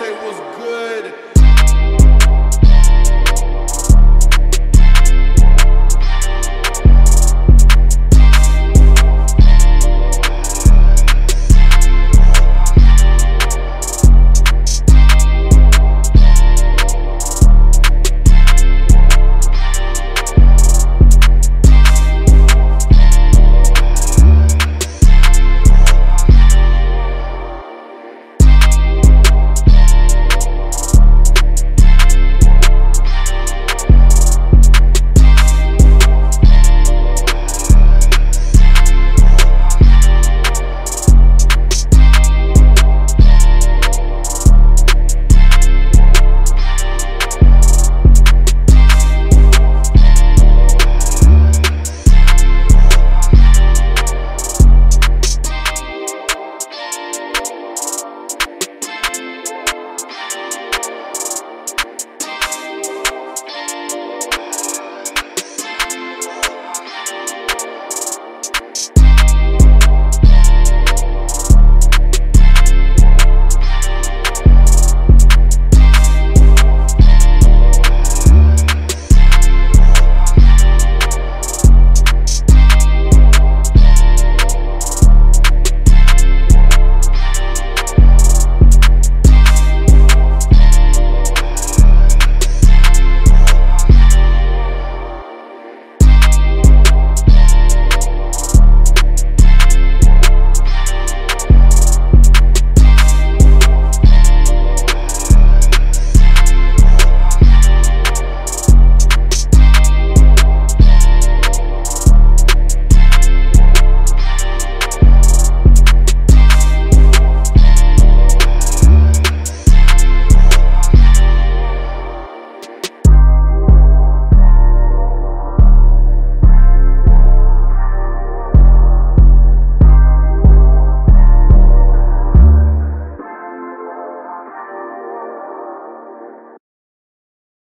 It was good.